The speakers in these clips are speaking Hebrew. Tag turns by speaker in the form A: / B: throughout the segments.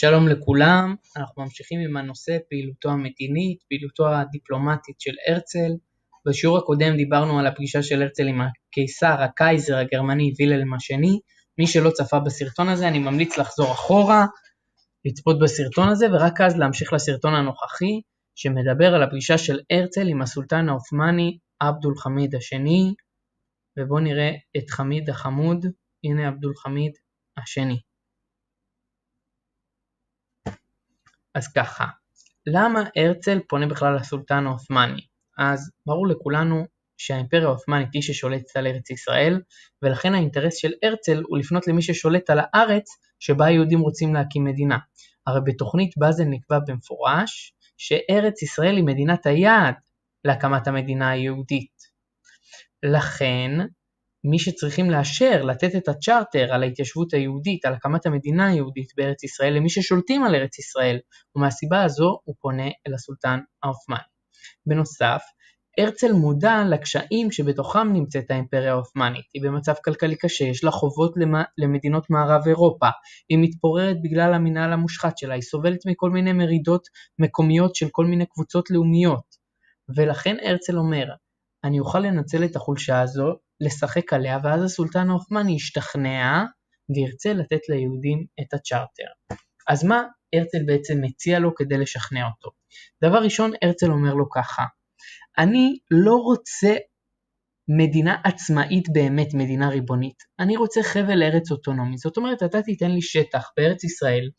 A: שלום לכולם, אנחנו ממשיכים עם הנושא פעילותו המדינית, פעילותו הדיפלומטית של הרצל. בשיעור הקודם דיברנו על הפגישה של הרצל עם הקיסר, הקייזר הגרמני וילהלם השני. מי שלא צפה בסרטון הזה, אני ממליץ לחזור אחורה, לצפות בסרטון הזה, ורק אז להמשיך לסרטון הנוכחי, שמדבר על הפגישה של הרצל עם הסולטן העות'מאני עבדול חמיד השני, ובואו נראה את חמיד החמוד, הנה עבדול חמיד השני. אז ככה, למה הרצל פונה בכלל לסולטן העות'מאני? אז ברור לכולנו שהאימפריה העות'מאנית היא ששולטת על ארץ ישראל, ולכן האינטרס של הרצל הוא לפנות למי ששולט על הארץ שבה היהודים רוצים להקים מדינה. הרי בתוכנית באזל נקבע במפורש שארץ ישראל היא מדינת היעד להקמת המדינה היהודית. לכן מי שצריכים לאשר, לתת את הצ'רטר על ההתיישבות היהודית, על הקמת המדינה היהודית בארץ ישראל, למי ששולטים על ארץ ישראל, ומהסיבה הזו הוא פונה אל הסולטן העות'מאני. בנוסף, הרצל מודע לקשיים שבתוכם נמצאת האימפריה העות'מאנית, היא במצב כלכלי קשה, יש לה חובות למדינות מערב אירופה, היא מתפוררת בגלל המנהל המושחת שלה, היא סובלת מכל מיני מרידות מקומיות של כל מיני קבוצות לאומיות, ולכן הרצל אומר, אני אוכל לנצל את החולשה הזו לשחק עליה ואז הסולטן העות'מאני ישתכנע וירצה לתת ליהודים את הצ'רטר. אז מה הרצל בעצם מציע לו כדי לשכנע אותו? דבר ראשון, הרצל אומר לו ככה, אני לא רוצה מדינה עצמאית באמת, מדינה ריבונית. אני רוצה חבל ארץ אוטונומי. זאת אומרת, אתה תיתן לי שטח בארץ ישראל,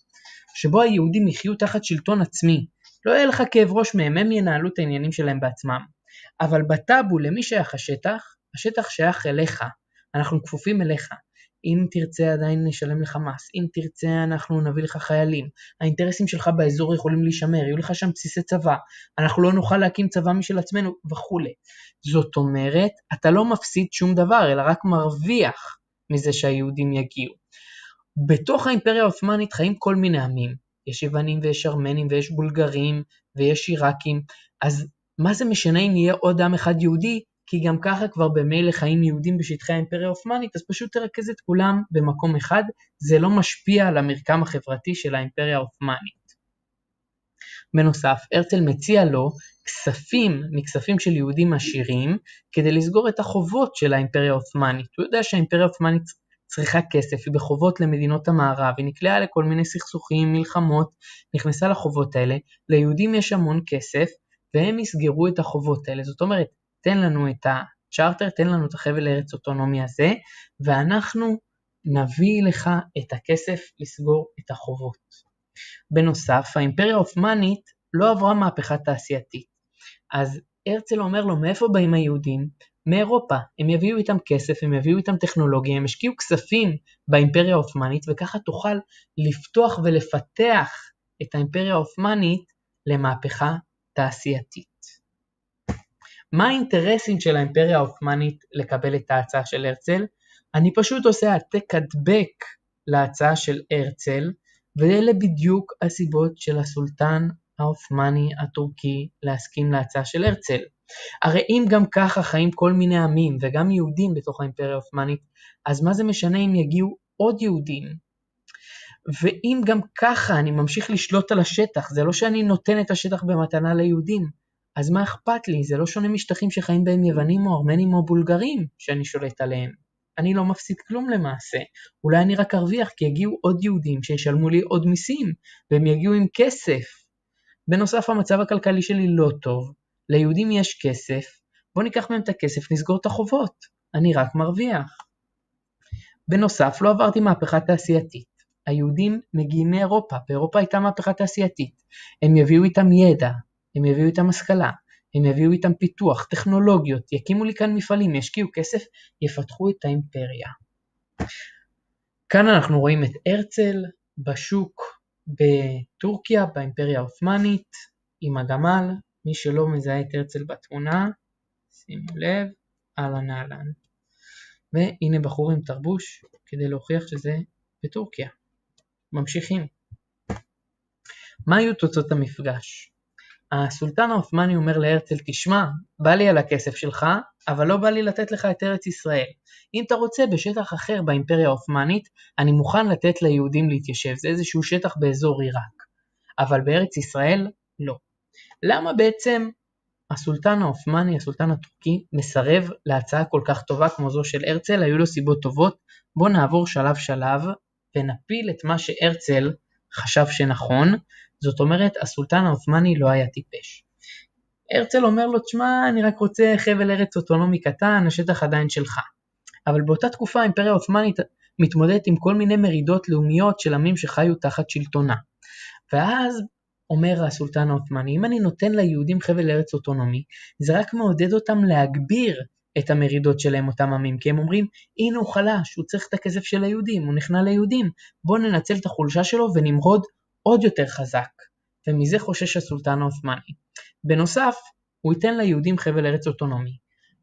A: שבו היהודים יחיו תחת שלטון עצמי. לא יהיה לך כאב ראש מהם, הם ינהלו את העניינים שלהם בעצמם. אבל בטאבו, למי שייך השטח? השטח שייך אליך, אנחנו כפופים אליך. אם תרצה עדיין נשלם לך מס, אם תרצה אנחנו נביא לך חיילים, האינטרסים שלך באזור יכולים להישמר, יהיו לך שם בסיסי צבא, אנחנו לא נוכל להקים צבא משל עצמנו וכולי. זאת אומרת, אתה לא מפסיד שום דבר, אלא רק מרוויח מזה שהיהודים יגיעו. בתוך האימפריה העות'מאנית חיים כל מיני עמים, יש יוונים ויש ארמנים ויש בולגרים ויש עיראקים, אז מה זה משנה אם יהיה עוד עם אחד יהודי כי גם ככה כבר במילא חיים יהודים בשטחי האימפריה העות'מאנית, אז פשוט תרכז את כולם במקום אחד, זה לא משפיע על המרקם החברתי של האימפריה העות'מאנית. בנוסף, הרצל מציע לו כספים מכספים של יהודים עשירים כדי לסגור את החובות של האימפריה העות'מאנית. הוא יודע שהאימפריה העות'מאנית צריכה כסף, היא בחובות למדינות המערב, היא נקלעה לכל מיני סכסוכים, מלחמות, נכנסה לחובות האלה, ליהודים יש המון כסף, והם יסגרו את החובות האלה. זאת אומרת, תן לנו את הצ'רטר, תן לנו את החבל ארץ אוטונומי הזה, ואנחנו נביא לך את הכסף לסגור את החובות. בנוסף, האימפריה העות'מאנית לא עברה מהפכה תעשייתית. אז הרצל אומר לו, מאיפה באים היהודים? מאירופה. הם יביאו איתם כסף, הם יביאו איתם טכנולוגיה, הם השקיעו כספים באימפריה העות'מאנית, וככה תוכל לפתוח ולפתח את האימפריה העות'מאנית למהפכה תעשייתית. מה האינטרסים של האימפריה העות'מאנית לקבל את ההצעה של הרצל? אני פשוט עושה העתק הדבק להצעה של הרצל, ואלה בדיוק הסיבות של הסולטן העות'מאני הטורקי להסכים להצעה של הרצל. הרי אם גם ככה חיים כל מיני עמים וגם יהודים בתוך האימפריה העות'מאנית, אז מה זה משנה אם יגיעו עוד יהודים? ואם גם ככה אני ממשיך לשלוט על השטח, זה לא שאני נותן את השטח במתנה ליהודים, אז מה אכפת לי? זה לא שונה משטחים שחיים בהם יוונים או ארמנים או בולגרים שאני שולט עליהם. אני לא מפסיד כלום למעשה. אולי אני רק ארוויח כי יגיעו עוד יהודים שישלמו לי עוד מיסים, והם יגיעו עם כסף. בנוסף המצב הכלכלי שלי לא טוב, ליהודים יש כסף, בוא ניקח מהם את הכסף, נסגור את החובות. אני רק מרוויח. בנוסף, לא עברתי מהפכה תעשייתית. היהודים מגיעים מאירופה, באירופה הייתה מהפכה תעשייתית. הם יביאו איתם ידע, הם יביאו איתם השכלה, הם יביאו איתם פיתוח, טכנולוגיות, יקימו לי כאן מפעלים, ישקיעו כסף, יפתחו את האימפריה. כאן אנחנו רואים את הרצל בשוק בטורקיה, באימפריה העות'מאנית, עם הגמל, מי שלא מזהה את הרצל בתמונה, שימו לב, אהלן אהלן. והנה בחור עם תרבוש כדי להוכיח שזה בטורקיה. ממשיכים. מה היו תוצאות המפגש? הסולטן העות'מאני אומר להרצל, תשמע, בא לי על הכסף שלך, אבל לא בא לי לתת לך את ארץ ישראל. אם אתה רוצה בשטח אחר באימפריה העות'מאנית, אני מוכן לתת ליהודים להתיישב, זה איזשהו שטח באזור עיראק. אבל בארץ ישראל, לא. למה בעצם הסולטן העות'מאני, הסולטן הטורקי, מסרב להצעה כל כך טובה כמו זו של הרצל? היו לו סיבות טובות. בואו נעבור שלב שלב ונפיל את מה שהרצל חשב שנכון, זאת אומרת, הסולטן העות'מאני לא היה טיפש. הרצל אומר לו, תשמע, אני רק רוצה חבל ארץ אוטונומי קטן, השטח עדיין שלך. אבל באותה תקופה האימפריה העות'מאנית מתמודדת עם כל מיני מרידות לאומיות של עמים שחיו תחת שלטונה. ואז אומר הסולטן העות'מאני, אם אני נותן ליהודים חבל ארץ אוטונומי, זה רק מעודד אותם להגביר את המרידות שלהם אותם עמים, כי הם אומרים, הנה הוא חלש, הוא צריך את הכסף של היהודים, הוא נכנע ליהודים, בואו ננצל את החולשה שלו ונמרוד עוד יותר חזק, ומזה חושש הסולטן העות'מאני. בנוסף, הוא ייתן ליהודים חבל ארץ אוטונומי.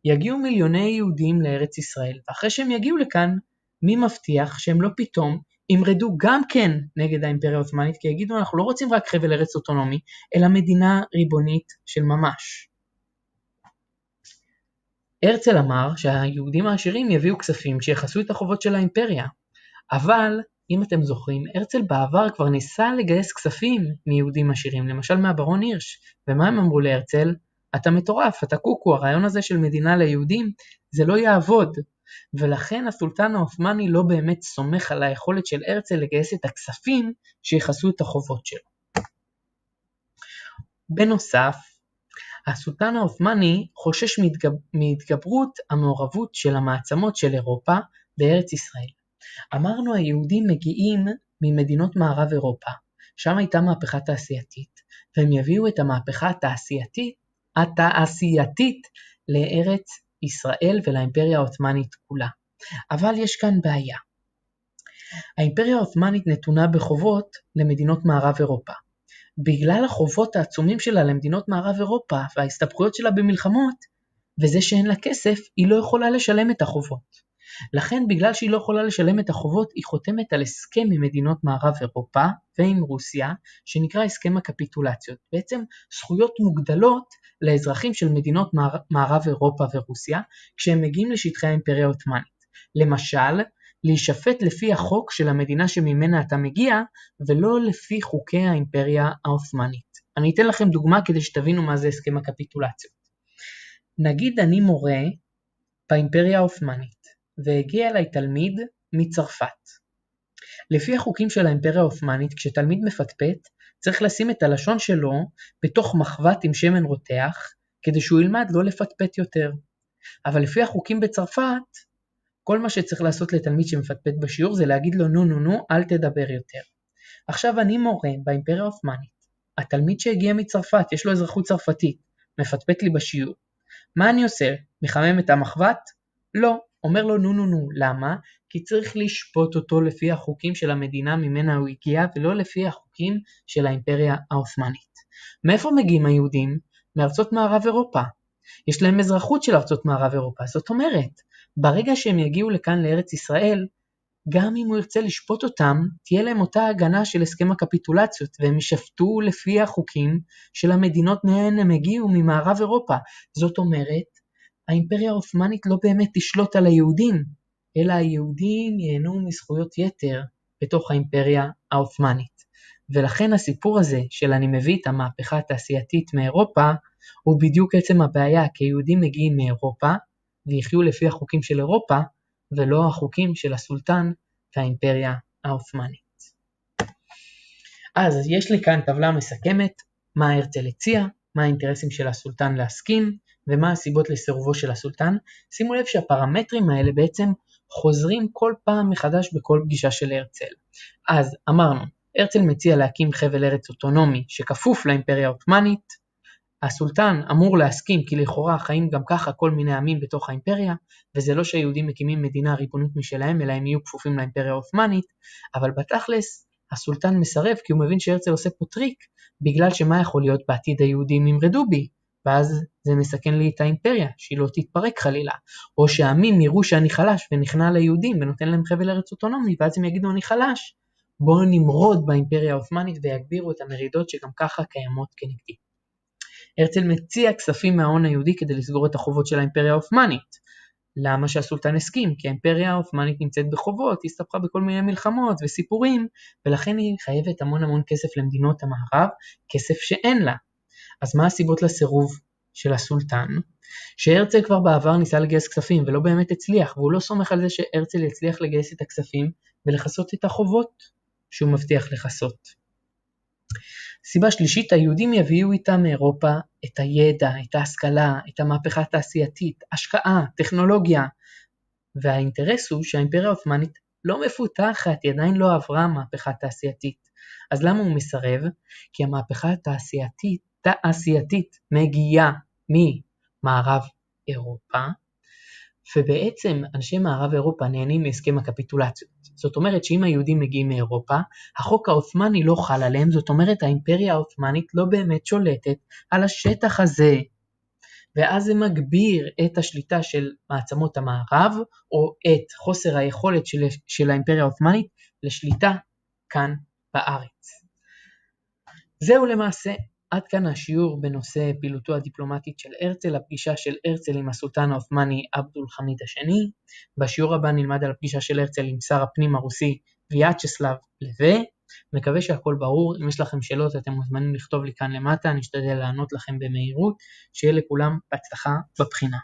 A: יגיעו מיליוני יהודים לארץ ישראל, ואחרי שהם יגיעו לכאן, מי מבטיח שהם לא פתאום ימרדו גם כן נגד האימפריה העות'מאנית, כי יגידו אנחנו לא רוצים רק חבל ארץ אוטונומי, אלא מדינה ריבונית של ממש. הרצל אמר שהיהודים העשירים יביאו כספים שיכסו את החובות של האימפריה, אבל אם אתם זוכרים, הרצל בעבר כבר ניסה לגייס כספים מיהודים עשירים, למשל מהברון הירש, ומה הם אמרו להרצל? אתה מטורף, אתה קוקו, הרעיון הזה של מדינה ליהודים, זה לא יעבוד. ולכן הסולטן העות'מאני לא באמת סומך על היכולת של הרצל לגייס את הכספים שיכסו את החובות שלו. בנוסף, הסולטן העות'מאני חושש מהתגב... מהתגברות המעורבות של המעצמות של אירופה בארץ ישראל. אמרנו היהודים מגיעים ממדינות מערב אירופה, שם הייתה מהפכה תעשייתית, והם יביאו את המהפכה התעשייתית, התעשייתית לארץ ישראל ולאימפריה העות'מאנית כולה. אבל יש כאן בעיה. האימפריה העות'מאנית נתונה בחובות למדינות מערב אירופה. בגלל החובות העצומים שלה למדינות מערב אירופה וההסתבכויות שלה במלחמות, וזה שאין לה כסף, היא לא יכולה לשלם את החובות. לכן בגלל שהיא לא יכולה לשלם את החובות, היא חותמת על הסכם עם מדינות מערב אירופה ועם רוסיה, שנקרא הסכם הקפיטולציות. בעצם זכויות מוגדלות לאזרחים של מדינות מערב אירופה ורוסיה, כשהם מגיעים לשטחי האימפריה העות'מאנית. למשל, להישפט לפי החוק של המדינה שממנה אתה מגיע, ולא לפי חוקי האימפריה העות'מאנית. אני אתן לכם דוגמה כדי שתבינו מה זה הסכם הקפיטולציות. נגיד אני מורה באימפריה העות'מאנית, והגיע אליי תלמיד מצרפת. לפי החוקים של האימפריה העות'מאנית, כשתלמיד מפטפט, צריך לשים את הלשון שלו בתוך מחבת עם שמן רותח, כדי שהוא ילמד לא לפטפט יותר. אבל לפי החוקים בצרפת, כל מה שצריך לעשות לתלמיד שמפטפט בשיעור זה להגיד לו נו נו נו, אל תדבר יותר. עכשיו אני מורה באימפריה העות'מאנית, התלמיד שהגיע מצרפת, יש לו אזרחות צרפתית, מפטפט לי בשיעור. מה אני עושה? מחמם את המחבת? לא, אומר לו נו נו נו, למה? כי צריך לשפוט אותו לפי החוקים של המדינה ממנה הוא הגיע ולא לפי החוקים של האימפריה העות'מאנית. מאיפה מגיעים היהודים? מארצות מערב אירופה. יש להם אזרחות של ארצות מערב אירופה, זאת אומרת, ברגע שהם יגיעו לכאן לארץ ישראל, גם אם הוא ירצה לשפוט אותם, תהיה להם אותה הגנה של הסכם הקפיטולציות, והם יישפטו לפי החוקים של המדינות מהן הם הגיעו ממערב אירופה. זאת אומרת, האימפריה העות'מאנית לא באמת תשלוט על היהודים, אלא היהודים ייהנו מזכויות יתר בתוך האימפריה העות'מאנית. ולכן הסיפור הזה של אני מביא את המהפכה התעשייתית מאירופה, הוא בדיוק עצם הבעיה, כי היהודים מגיעים מאירופה, ויחיו לפי החוקים של אירופה, ולא החוקים של הסולטן והאימפריה העות'מאנית. אז יש לי כאן טבלה מסכמת, מה הרצל הציע, מה האינטרסים של הסולטן להסכים, ומה הסיבות לסירובו של הסולטן. שימו לב שהפרמטרים האלה בעצם חוזרים כל פעם מחדש בכל פגישה של הרצל. אז אמרנו, הרצל מציע להקים חבל ארץ אוטונומי שכפוף לאימפריה העות'מאנית, הסולטן אמור להסכים כי לכאורה חיים גם ככה כל מיני עמים בתוך האימפריה, וזה לא שהיהודים מקימים מדינה ריבונית משלהם, אלא הם יהיו כפופים לאימפריה העות'מאנית, אבל בתכלס הסולטן מסרב כי הוא מבין שהרצל עושה פה טריק, בגלל שמה יכול להיות בעתיד היהודים ימרדו בי, ואז זה מסכן לי את האימפריה, שהיא לא תתפרק חלילה. או שהעמים יראו שאני חלש ונכנע ליהודים ונותן להם חבל ארץ אוטונומי, ואז הם יגידו אני חלש. בואו נמרוד באימפריה העות'מאנית ויגבירו את המרידות שגם ככה קיימות כנגדי. הרצל מציע כספים מההון היהודי כדי לסגור את החובות של האימפריה העות'מאנית. למה שהסולטן הסכים? כי האימפריה העות'מאנית נמצאת בחובות, היא הסתבכה בכל מיני מלחמות וסיפורים, ולכן היא חייבת המון המון כסף למדינות המערב, כסף שאין לה. אז מה הסיבות לסירוב של הסולטן? שהרצל כבר בעבר ניסה לגייס כספים ולא באמת הצליח, והוא לא סומך על זה שהרצל יצליח לגייס את הכספים ולכסות את החובות שהוא מבטיח לכסות. סיבה שלישית, היהודים יביאו איתם מאירופה את הידע, את ההשכלה, את המהפכה התעשייתית, השקעה, טכנולוגיה. והאינטרס הוא שהאימפריה העות'מאנית לא מפותחת, היא עדיין לא עברה מהפכה תעשייתית. אז למה הוא מסרב? כי המהפכה התעשייתית, תעשייתית מגיעה ממערב אירופה, ובעצם אנשי מערב אירופה נהנים מהסכם הקפיטולציות. זאת אומרת שאם היהודים מגיעים מאירופה, החוק העות'מאני לא חל עליהם, זאת אומרת האימפריה העות'מאנית לא באמת שולטת על השטח הזה. ואז זה מגביר את השליטה של מעצמות המערב, או את חוסר היכולת של, של האימפריה העות'מאנית לשליטה כאן בארץ. זהו למעשה עד כאן השיעור בנושא פעילותו הדיפלומטית של הרצל, הפגישה של הרצל עם הסולטן העות'מאני עבדול חמיד השני. בשיעור הבא נלמד על הפגישה של הרצל עם שר הפנים הרוסי ויאצ'סלב לווה. מקווה שהכל ברור, אם יש לכם שאלות אתם מוזמנים לכתוב לי כאן למטה, אני אשתדל לענות לכם במהירות, שיהיה לכולם בהצלחה בבחינה.